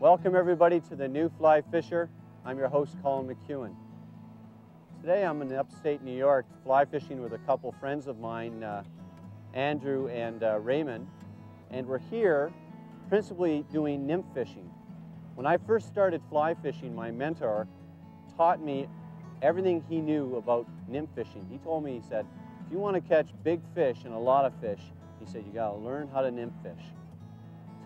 Welcome everybody to the New Fly Fisher. I'm your host Colin McKeown. Today I'm in upstate New York fly fishing with a couple friends of mine, uh, Andrew and uh, Raymond, and we're here principally doing nymph fishing. When I first started fly fishing, my mentor taught me everything he knew about nymph fishing. He told me, he said, if you want to catch big fish and a lot of fish, he said, you got to learn how to nymph fish.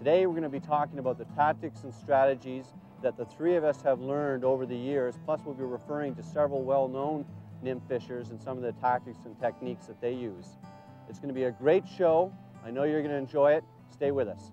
Today we're going to be talking about the tactics and strategies that the three of us have learned over the years, plus we'll be referring to several well-known nymph fishers and some of the tactics and techniques that they use. It's going to be a great show. I know you're going to enjoy it. Stay with us.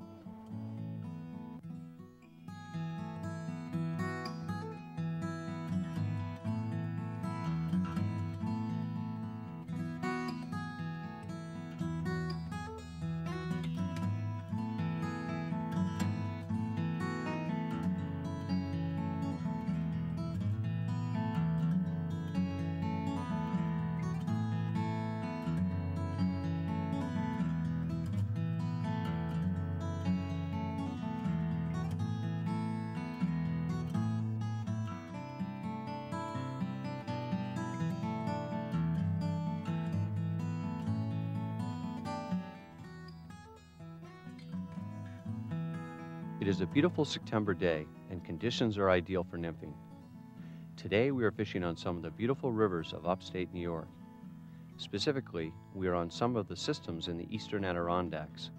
Is a beautiful September day and conditions are ideal for nymphing. Today we are fishing on some of the beautiful rivers of upstate New York. Specifically, we are on some of the systems in the eastern Adirondacks.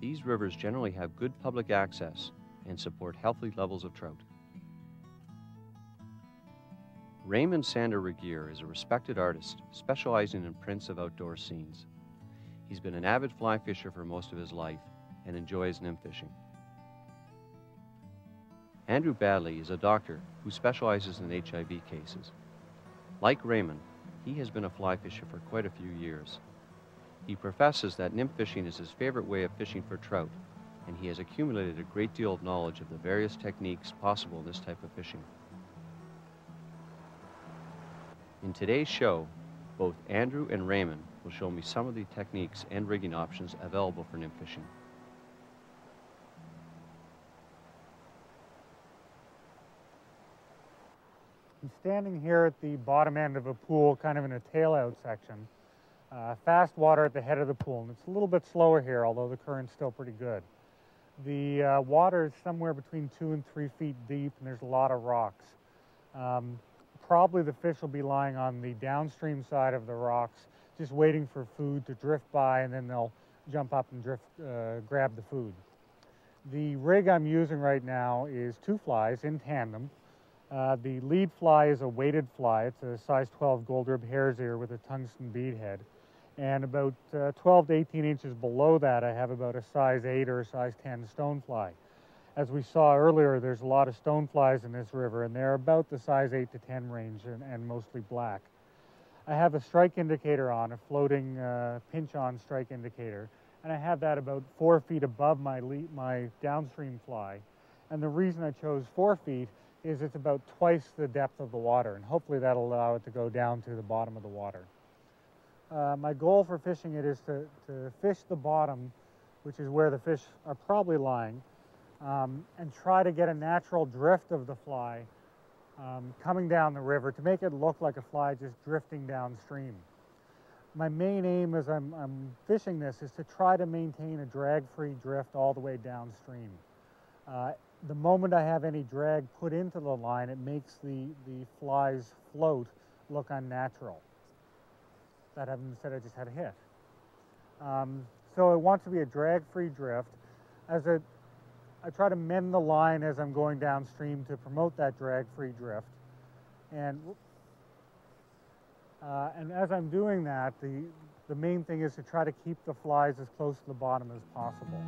These rivers generally have good public access and support healthy levels of trout. Raymond Sander Regier is a respected artist specializing in prints of outdoor scenes. He's been an avid fly fisher for most of his life and enjoys nymph fishing. Andrew Badley is a doctor who specializes in HIV cases. Like Raymond, he has been a fly fisher for quite a few years. He professes that nymph fishing is his favorite way of fishing for trout, and he has accumulated a great deal of knowledge of the various techniques possible in this type of fishing. In today's show, both Andrew and Raymond will show me some of the techniques and rigging options available for nymph fishing. I'm standing here at the bottom end of a pool, kind of in a tail-out section. Uh, fast water at the head of the pool, and it's a little bit slower here, although the current's still pretty good. The uh, water is somewhere between two and three feet deep, and there's a lot of rocks. Um, probably the fish will be lying on the downstream side of the rocks, just waiting for food to drift by, and then they'll jump up and drift, uh, grab the food. The rig I'm using right now is two flies in tandem. Uh, the lead fly is a weighted fly. It's a size 12 gold rib hare's ear with a tungsten bead head. And about uh, 12 to 18 inches below that, I have about a size 8 or a size 10 stonefly. As we saw earlier, there's a lot of stoneflies in this river, and they're about the size 8 to 10 range and, and mostly black. I have a strike indicator on, a floating uh, pinch-on strike indicator, and I have that about four feet above my, my downstream fly. And the reason I chose four feet is it's about twice the depth of the water, and hopefully that'll allow it to go down to the bottom of the water. Uh, my goal for fishing it is to, to fish the bottom, which is where the fish are probably lying, um, and try to get a natural drift of the fly um, coming down the river to make it look like a fly just drifting downstream. My main aim as I'm, I'm fishing this is to try to maintain a drag-free drift all the way downstream. Uh, the moment I have any drag put into the line, it makes the, the fly's float look unnatural. That having said, I just had a hit. Um, so I want to be a drag-free drift. As a, I try to mend the line as I'm going downstream to promote that drag-free drift. And, uh, and as I'm doing that, the, the main thing is to try to keep the flies as close to the bottom as possible.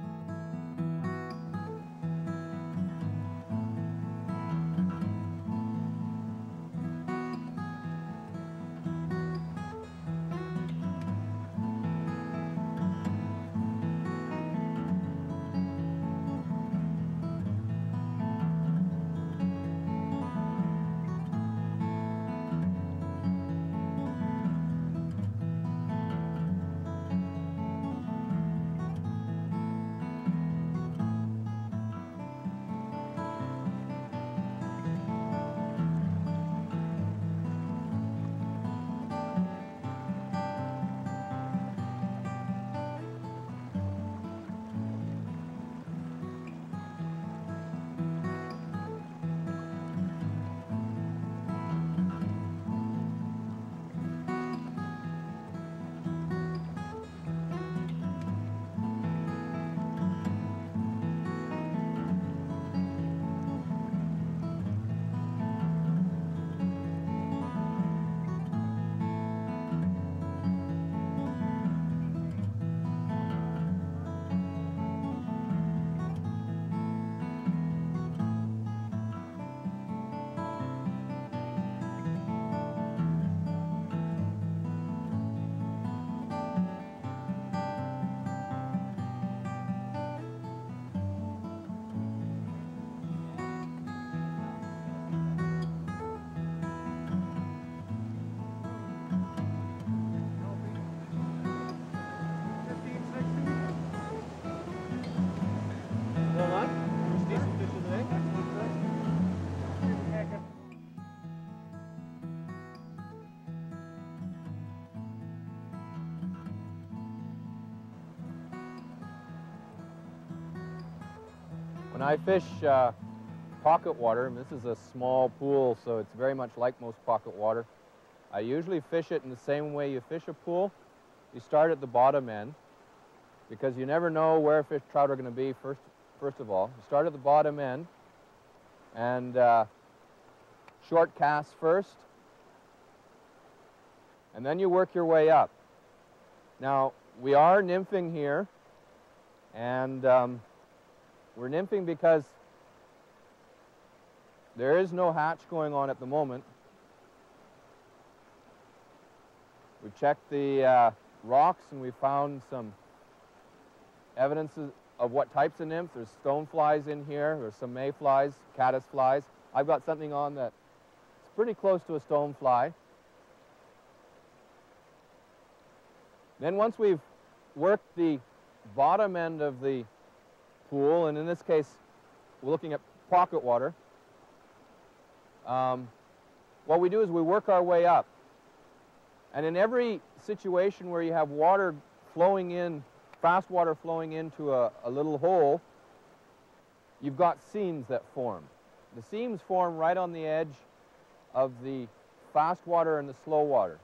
I fish uh, pocket water, and this is a small pool, so it's very much like most pocket water, I usually fish it in the same way you fish a pool. You start at the bottom end, because you never know where fish trout are going to be first, first of all. You start at the bottom end, and uh, short cast first, and then you work your way up. Now, we are nymphing here, and um, we're nymphing because there is no hatch going on at the moment. We checked the uh, rocks and we found some evidence of what types of nymphs. There's stoneflies in here, there's some mayflies, caddisflies. I've got something on that it's pretty close to a stonefly. Then once we've worked the bottom end of the pool, and in this case, we're looking at pocket water, um, what we do is we work our way up. And in every situation where you have water flowing in, fast water flowing into a, a little hole, you've got seams that form. The seams form right on the edge of the fast water and the slow water.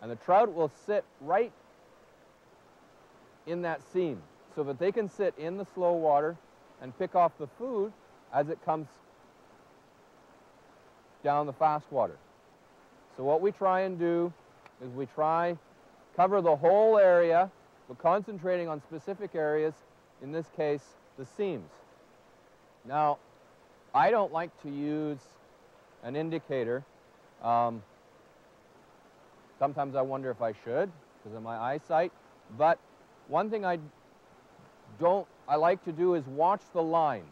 And the trout will sit right in that seam so that they can sit in the slow water and pick off the food as it comes down the fast water. So what we try and do is we try cover the whole area, but concentrating on specific areas, in this case, the seams. Now, I don't like to use an indicator. Um, sometimes I wonder if I should because of my eyesight, but one thing I don't, I like to do is watch the line.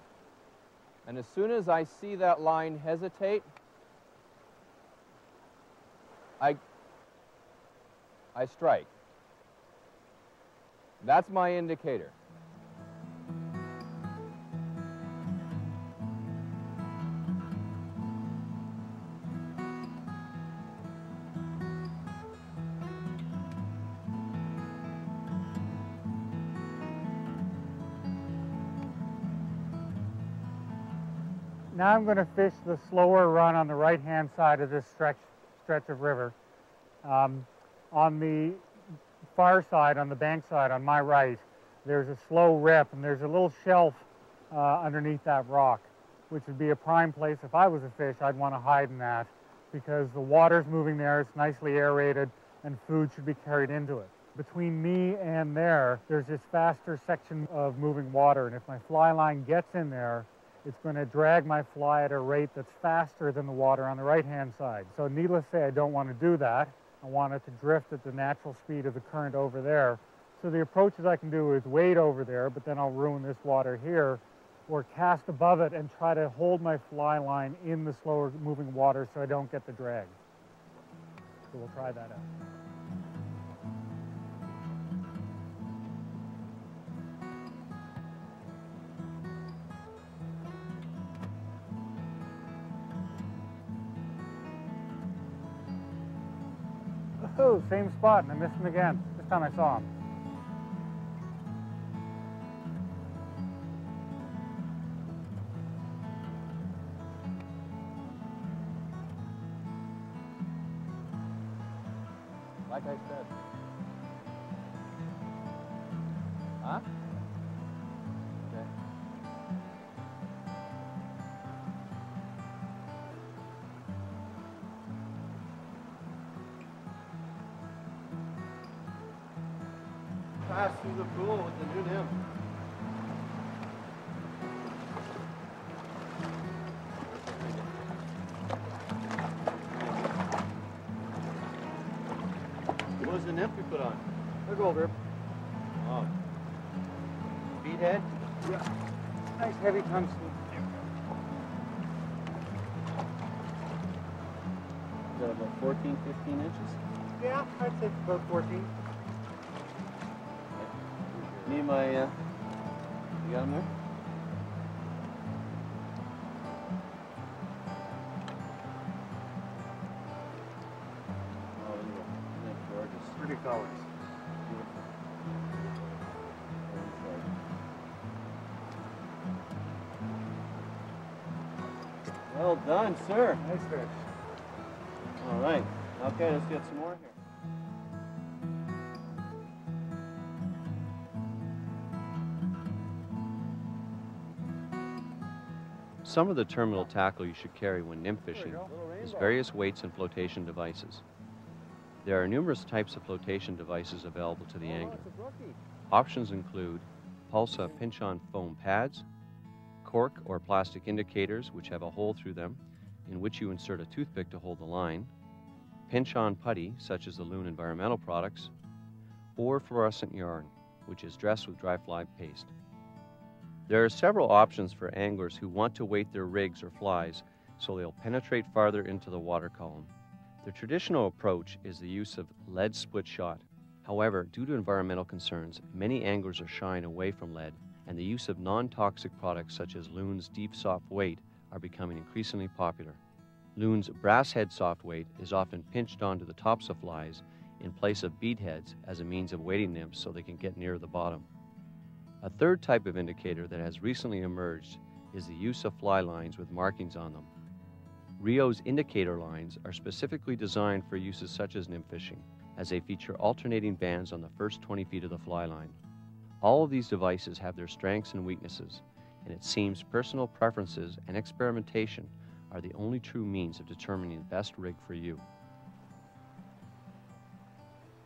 And as soon as I see that line hesitate, I, I strike. That's my indicator. Now I'm going to fish the slower run on the right-hand side of this stretch, stretch of river. Um, on the far side, on the bank side, on my right, there's a slow rip and there's a little shelf uh, underneath that rock, which would be a prime place. If I was a fish, I'd want to hide in that because the water's moving there, it's nicely aerated, and food should be carried into it. Between me and there, there's this faster section of moving water, and if my fly line gets in there, it's going to drag my fly at a rate that's faster than the water on the right-hand side. So needless to say, I don't want to do that. I want it to drift at the natural speed of the current over there. So the approaches I can do is wade over there, but then I'll ruin this water here, or cast above it and try to hold my fly line in the slower moving water so I don't get the drag. So we'll try that out. Oh, same spot, and I missed him again. This time I saw him. Like I said. Huh? Through the pool with the new nymph. What was the nymph you put on? A gold rib. Oh. Beadhead? Yeah. Nice heavy tungsten. Is that about 14, 15 inches? Yeah, I'd say about 14. Need my, uh, you got him there? Oh, look at that. Isn't that gorgeous? Pretty colors. Beautiful. Well done, sir. Nice fish. All right. Okay, let's get some more here. Some of the terminal tackle you should carry when nymph fishing is various weights and flotation devices. There are numerous types of flotation devices available to the angler. Options include Palsa pinch-on foam pads, cork or plastic indicators which have a hole through them in which you insert a toothpick to hold the line, pinch-on putty such as the Loon environmental products, or fluorescent yarn which is dressed with dry fly paste. There are several options for anglers who want to weight their rigs or flies so they'll penetrate farther into the water column. The traditional approach is the use of lead split shot. However, due to environmental concerns, many anglers are shying away from lead, and the use of non toxic products such as Loon's Deep Soft Weight are becoming increasingly popular. Loon's brass head soft weight is often pinched onto the tops of flies in place of bead heads as a means of weighting them so they can get near the bottom. A third type of indicator that has recently emerged is the use of fly lines with markings on them. Rio's indicator lines are specifically designed for uses such as nymph fishing, as they feature alternating bands on the first 20 feet of the fly line. All of these devices have their strengths and weaknesses, and it seems personal preferences and experimentation are the only true means of determining the best rig for you.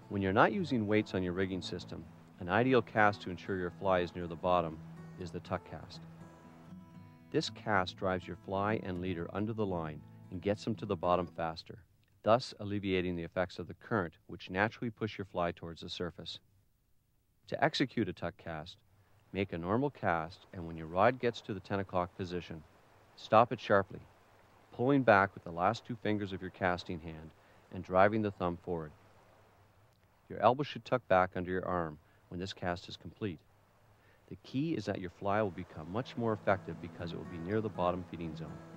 When you're not using weights on your rigging system, an ideal cast to ensure your fly is near the bottom is the tuck cast. This cast drives your fly and leader under the line and gets them to the bottom faster, thus alleviating the effects of the current which naturally push your fly towards the surface. To execute a tuck cast, make a normal cast and when your rod gets to the 10 o'clock position, stop it sharply, pulling back with the last two fingers of your casting hand and driving the thumb forward. Your elbow should tuck back under your arm when this cast is complete. The key is that your fly will become much more effective because it will be near the bottom feeding zone.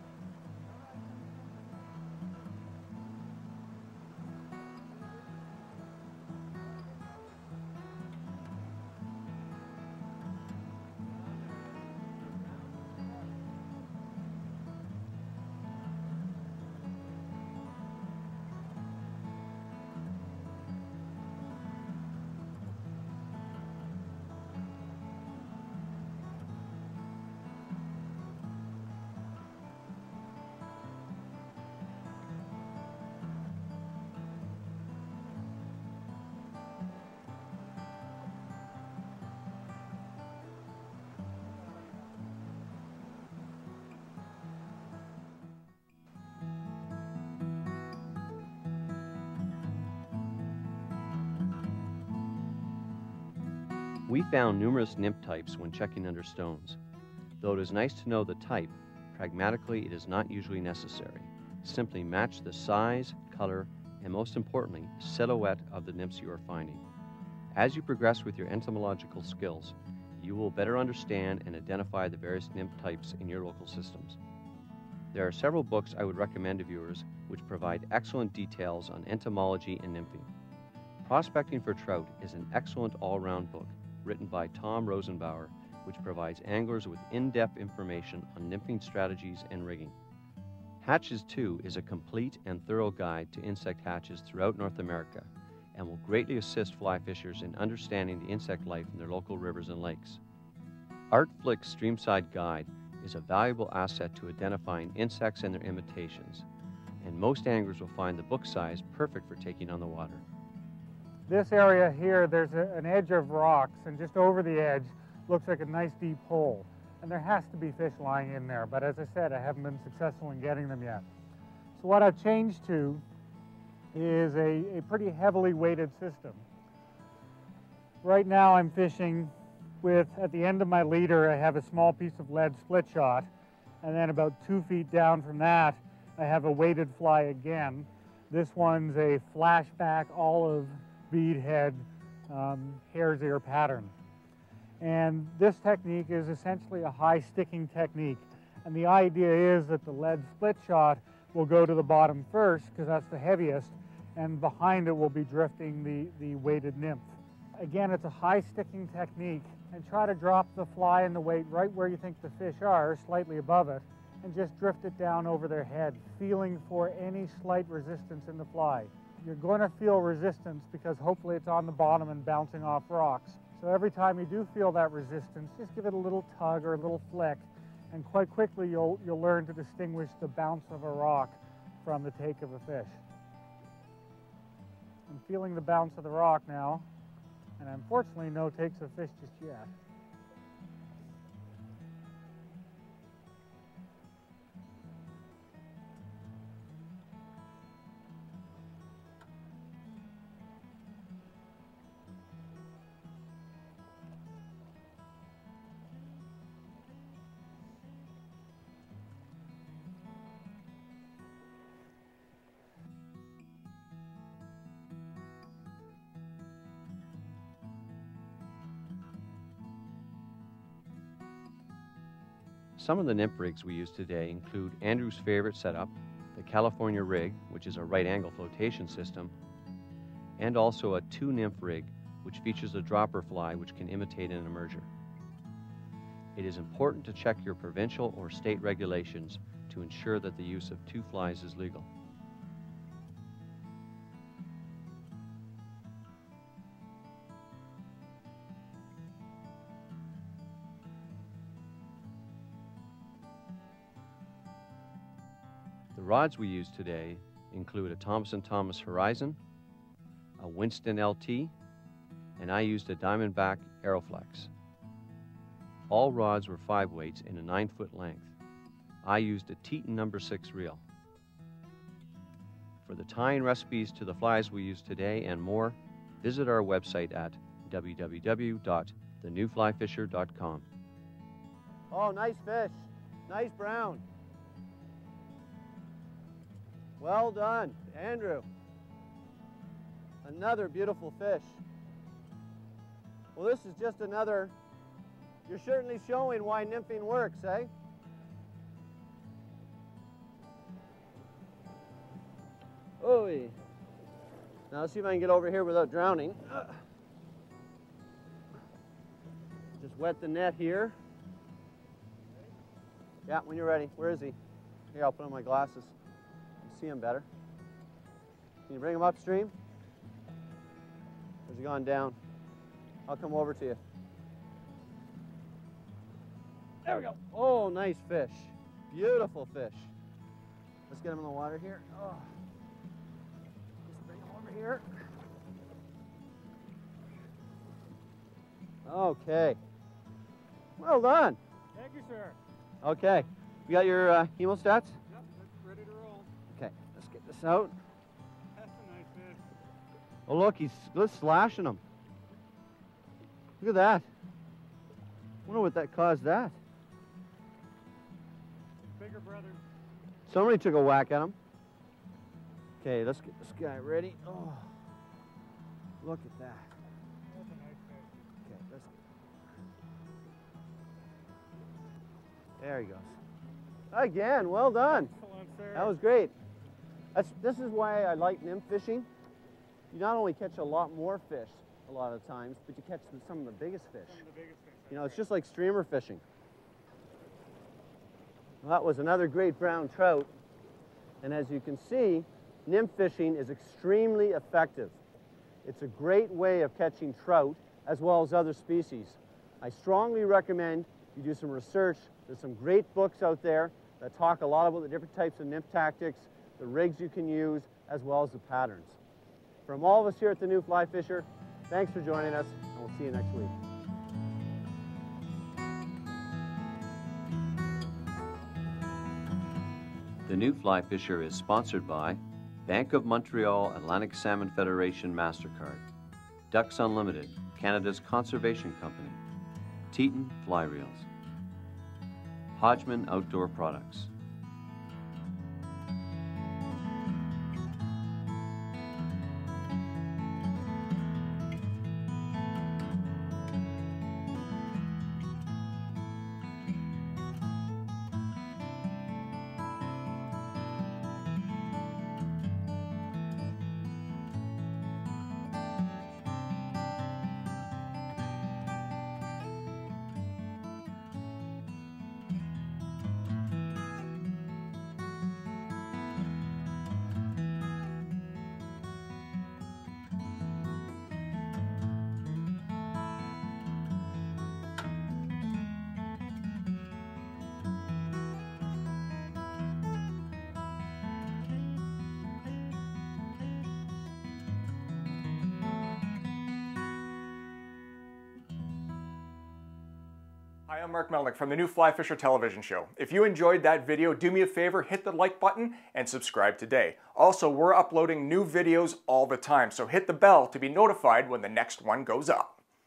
We found numerous nymph types when checking under stones. Though it is nice to know the type, pragmatically it is not usually necessary. Simply match the size, color, and most importantly, silhouette of the nymphs you are finding. As you progress with your entomological skills, you will better understand and identify the various nymph types in your local systems. There are several books I would recommend to viewers which provide excellent details on entomology and nymphing. Prospecting for Trout is an excellent all round book written by Tom Rosenbauer, which provides anglers with in-depth information on nymphing strategies and rigging. Hatches 2 is a complete and thorough guide to insect hatches throughout North America and will greatly assist fly fishers in understanding the insect life in their local rivers and lakes. Art Flick's Streamside Guide is a valuable asset to identifying insects and their imitations, and most anglers will find the book size perfect for taking on the water. This area here, there's a, an edge of rocks, and just over the edge looks like a nice deep hole. And there has to be fish lying in there, but as I said, I haven't been successful in getting them yet. So what I've changed to is a, a pretty heavily weighted system. Right now I'm fishing with, at the end of my leader, I have a small piece of lead split shot, and then about two feet down from that, I have a weighted fly again. This one's a flashback olive beadhead um, hare's ear pattern. And this technique is essentially a high sticking technique. And the idea is that the lead split shot will go to the bottom first because that's the heaviest, and behind it will be drifting the, the weighted nymph. Again, it's a high sticking technique and try to drop the fly and the weight right where you think the fish are, slightly above it, and just drift it down over their head, feeling for any slight resistance in the fly. You're going to feel resistance because hopefully it's on the bottom and bouncing off rocks. So every time you do feel that resistance, just give it a little tug or a little flick, and quite quickly you'll, you'll learn to distinguish the bounce of a rock from the take of a fish. I'm feeling the bounce of the rock now, and unfortunately no takes of fish just yet. Some of the nymph rigs we use today include Andrew's favorite setup, the California rig, which is a right angle flotation system, and also a two nymph rig, which features a dropper fly which can imitate an emerger. It is important to check your provincial or state regulations to ensure that the use of two flies is legal. The rods we use today include a Thomas & Thomas Horizon, a Winston LT, and I used a Diamondback Aeroflex. All rods were 5 weights in a 9 foot length. I used a Teton number 6 reel. For the tying recipes to the flies we use today and more, visit our website at www.thenewflyfisher.com. Oh, nice fish. Nice brown. Well done, Andrew. Another beautiful fish. Well, this is just another, you're certainly showing why nymphing works, eh? Oh, now let's see if I can get over here without drowning. Just wet the net here. Yeah, when you're ready. Where is he? Here, I'll put on my glasses. See him better. Can you bring him upstream? Or has he gone down? I'll come over to you. There we go. Oh, nice fish. Beautiful fish. Let's get him in the water here. Oh. Just bring him over here. Okay. Well done. Thank you, sir. Okay. You got your uh, hemostats? This out. That's a nice fish. Oh, look, he's let's slashing them. Look at that. I wonder what that caused that. Bigger brother. Somebody took a whack at him. Okay, let's get this guy ready. Oh, look at that. That's a nice fish. Okay, let's. There he goes. Again, well done. Excellent, sir. That was great. That's, this is why I like nymph fishing. You not only catch a lot more fish a lot of times, but you catch the, some of the biggest fish. Some of the biggest fish. You know, it's just like streamer fishing. Well, that was another great brown trout. And as you can see, nymph fishing is extremely effective. It's a great way of catching trout as well as other species. I strongly recommend you do some research. There's some great books out there that talk a lot about the different types of nymph tactics, the rigs you can use, as well as the patterns. From all of us here at the New Fly Fisher, thanks for joining us, and we'll see you next week. The new Fly Fisher is sponsored by Bank of Montreal Atlantic Salmon Federation MasterCard, Ducks Unlimited, Canada's conservation company, Teton Fly Reels, Hodgman Outdoor Products. Hi, I'm Mark Melnyk from the new Fly Fisher television show. If you enjoyed that video, do me a favor, hit the like button and subscribe today. Also, we're uploading new videos all the time, so hit the bell to be notified when the next one goes up.